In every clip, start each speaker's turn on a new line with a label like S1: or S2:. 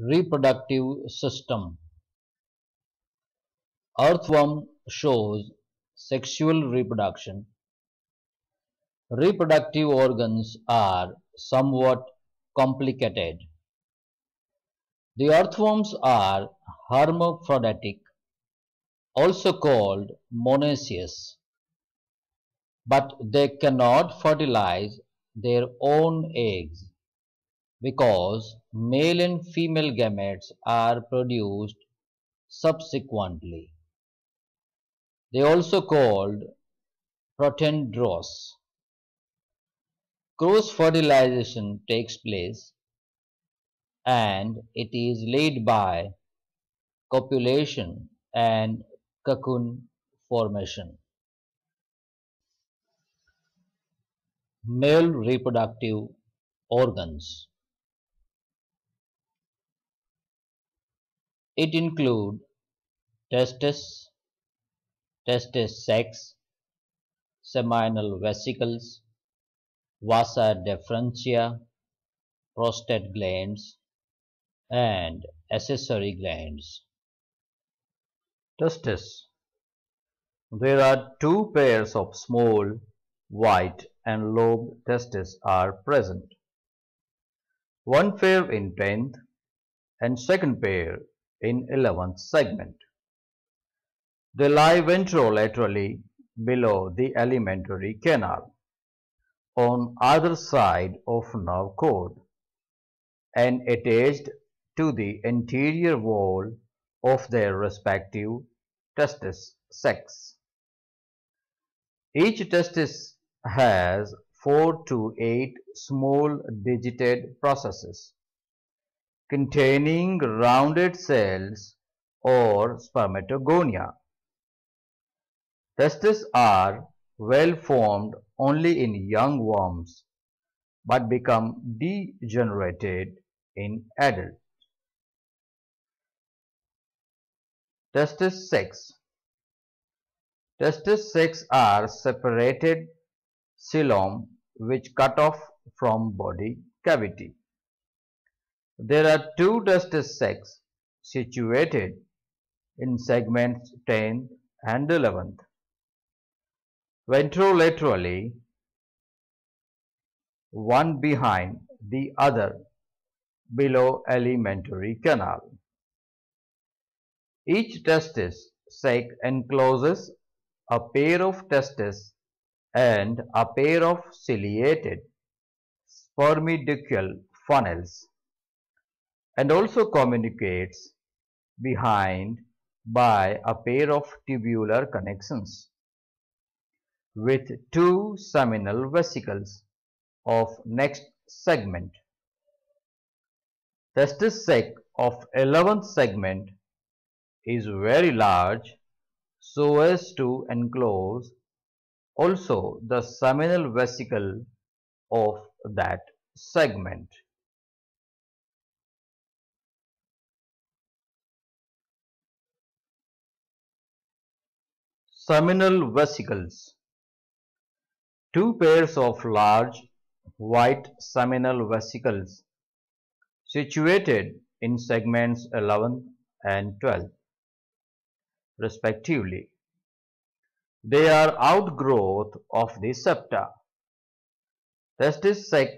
S1: Reproductive system Earthworm shows sexual reproduction. Reproductive organs are somewhat complicated. The earthworms are hermaphroditic, also called monoecious, but they cannot fertilize their own eggs because male and female gametes are produced subsequently. They also called protandrous. Cross fertilization takes place and it is led by copulation and cocoon formation. Male reproductive organs It include testes, testis sacs, seminal vesicles, vasa deferentia, prostate glands, and accessory glands. Testes There are two pairs of small, white and lobed testes are present. One pair in 10th and second pair in 11th segment. They lie ventrolaterally below the alimentary canal on either side of nerve cord and attached to the anterior wall of their respective testis sacs. Each testis has 4 to 8 small digitated processes containing rounded cells or spermatogonia. Testes are well formed only in young worms but become degenerated in adults. Testis sacs Testis sacs are separated coelom which cut off from body cavity. There are two testis sacs situated in segments 10th and 11th. Ventrolaterally, one behind the other below alimentary canal. Each testis sac encloses a pair of testes and a pair of ciliated spermiducal funnels and also communicates behind by a pair of tubular connections with two seminal vesicles of next segment. Testis sac of 11th segment is very large so as to enclose also the seminal vesicle of that segment. Seminal vesicles Two pairs of large white seminal vesicles situated in segments 11 and 12 respectively. They are outgrowth of the septa. Testis sac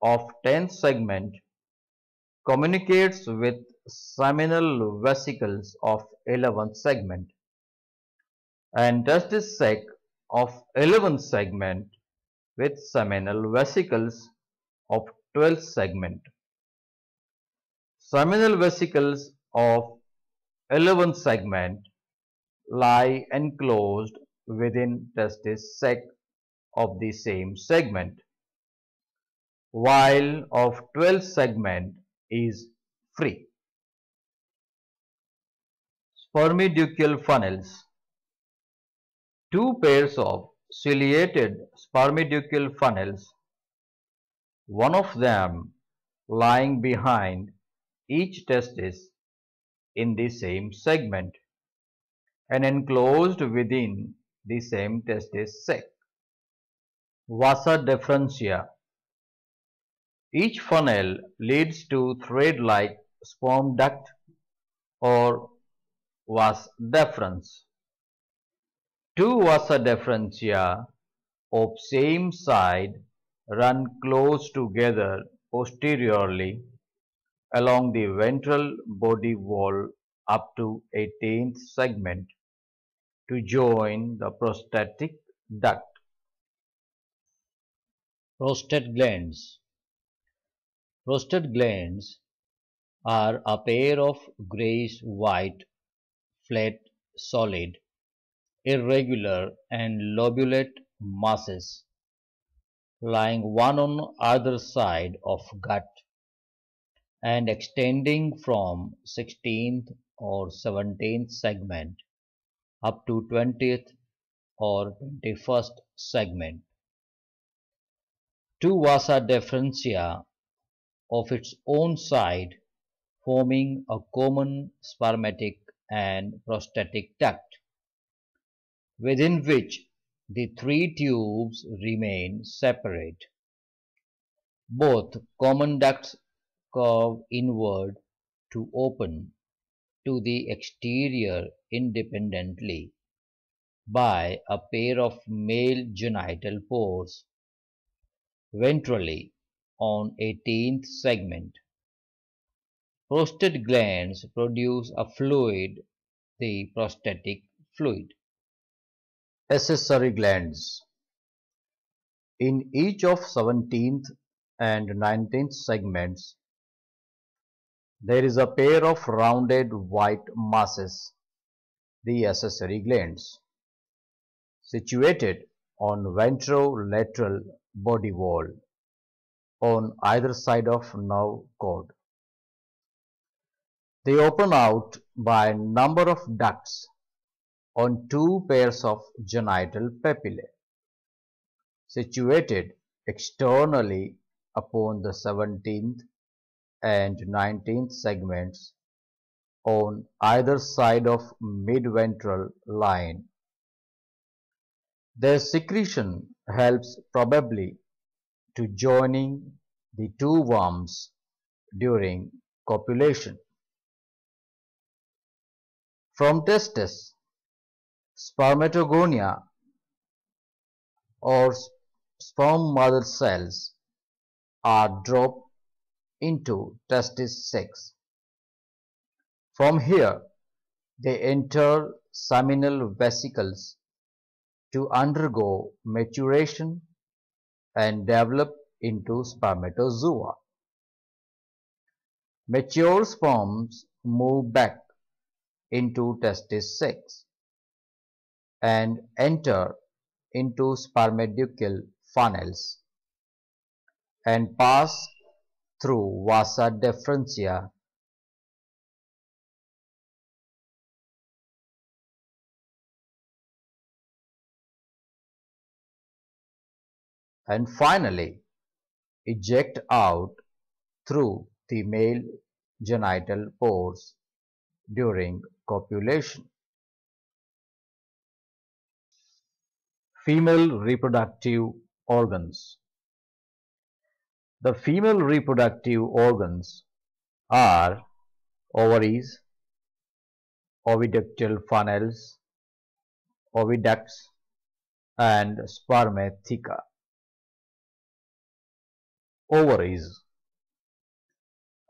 S1: of 10th segment communicates with seminal vesicles of 11th segment and testis sac of 11th segment with seminal vesicles of 12th segment. Seminal vesicles of 11th segment lie enclosed within testis sac of the same segment, while of 12th segment is free. Spermiducal funnels two pairs of ciliated spermiducal funnels, one of them lying behind each testis in the same segment and enclosed within the same testis sac. Vasa deferentia. Each funnel leads to thread-like sperm duct or vas deferens. Two vasa deferentia of same side run close together posteriorly along the ventral body wall up to 18th segment to join the prostatic duct. Prostate glands Prostate glands are a pair of grayish-white, flat, solid, irregular and lobulate masses lying one on either side of gut and extending from 16th or 17th segment up to 20th or 21st segment. Two vasa deferentia of its own side forming a common spermatic and prostatic duct, within which the three tubes remain separate. Both common ducts curve inward to open to the exterior independently by a pair of male genital pores ventrally on 18th segment. Prostate glands produce a fluid, the prostatic fluid. Accessory glands. In each of 17th and 19th segments, there is a pair of rounded white masses, the accessory glands, situated on ventrolateral body wall on either side of nerve cord. They open out by number of ducts on two pairs of genital papillae, situated externally upon the 17th and 19th segments on either side of midventral line. Their secretion helps probably to joining the two worms during copulation. From testes, spermatogonia or sperm mother cells are dropped into testis sacs. From here, they enter seminal vesicles to undergo maturation and develop into spermatozoa. Mature sperms move back into testis sacs and enter into spermiducal funnels and pass through vasa deferentia and finally eject out through the male genital pores during copulation. Female reproductive organs The female reproductive organs are ovaries, oviductal funnels, oviducts, and spermatheca ovaries.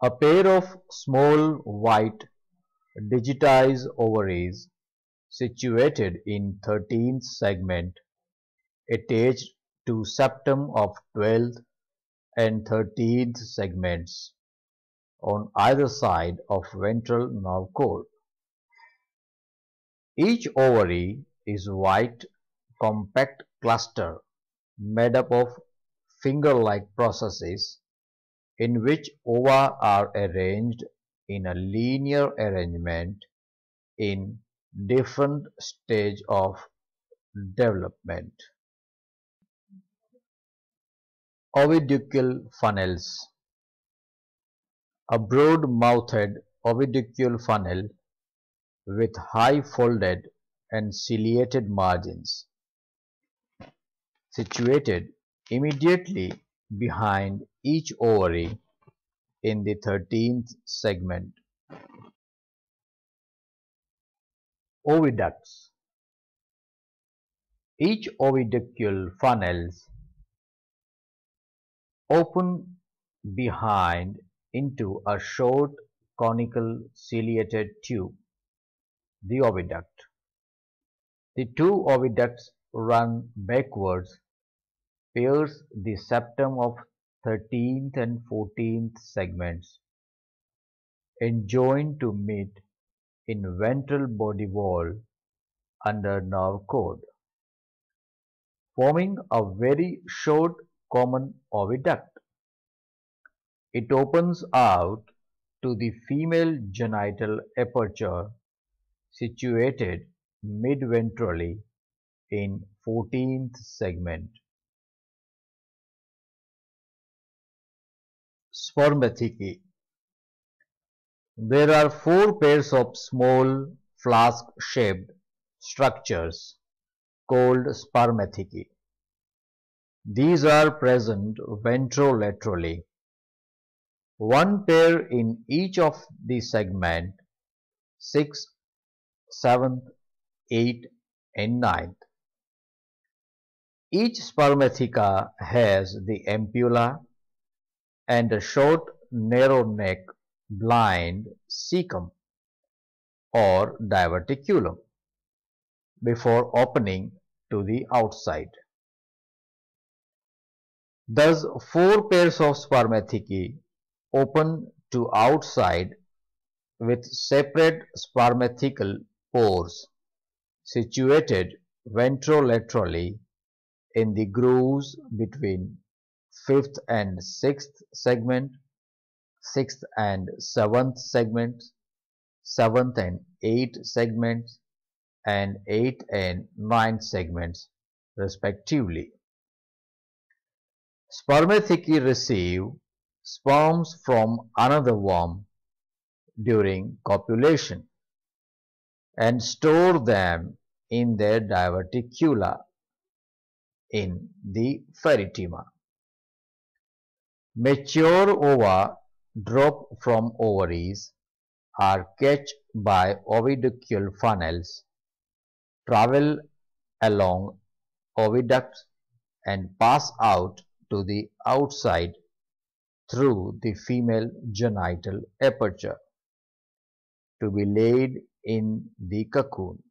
S1: A pair of small white digitized ovaries situated in 13th segment attached to septum of 12th and 13th segments on either side of ventral nerve cord. Each ovary is white compact cluster made up of finger-like processes in which ova are arranged in a linear arrangement in different stage of development. Oviducal funnels. A broad-mouthed oviducal funnel with high folded and ciliated margins. Situated Immediately behind each ovary in the 13th segment. Oviducts. Each oviductal funnels open behind into a short conical ciliated tube, the oviduct. The two oviducts run backwards, pierce the septum of 13th and 14th segments, and join to meet in ventral body wall under nerve cord, forming a very short common oviduct. It opens out to the female genital aperture situated mid-ventrally in 14th segment. Spermathecae There are four pairs of small flask-shaped structures called spermathecae. These are present ventrolaterally. One pair in each of the segment 6, 7th, 8th and 9th. Each spermatheca has the ampulla and a short narrow neck blind cecum or diverticulum before opening to the outside. Thus, four pairs of spermathecae open to outside with separate spermathecal pores situated ventrolaterally in the grooves between fifth and sixth segment, sixth and seventh segment, seventh and eighth segments, and eighth and ninth segments respectively. Spermathecae receive sperms from another worm during copulation and store them in their diverticula in the perithema. Mature ova drop from ovaries are catched by oviductal funnels, travel along oviducts and pass out to the outside through the female genital aperture to be laid in the cocoon.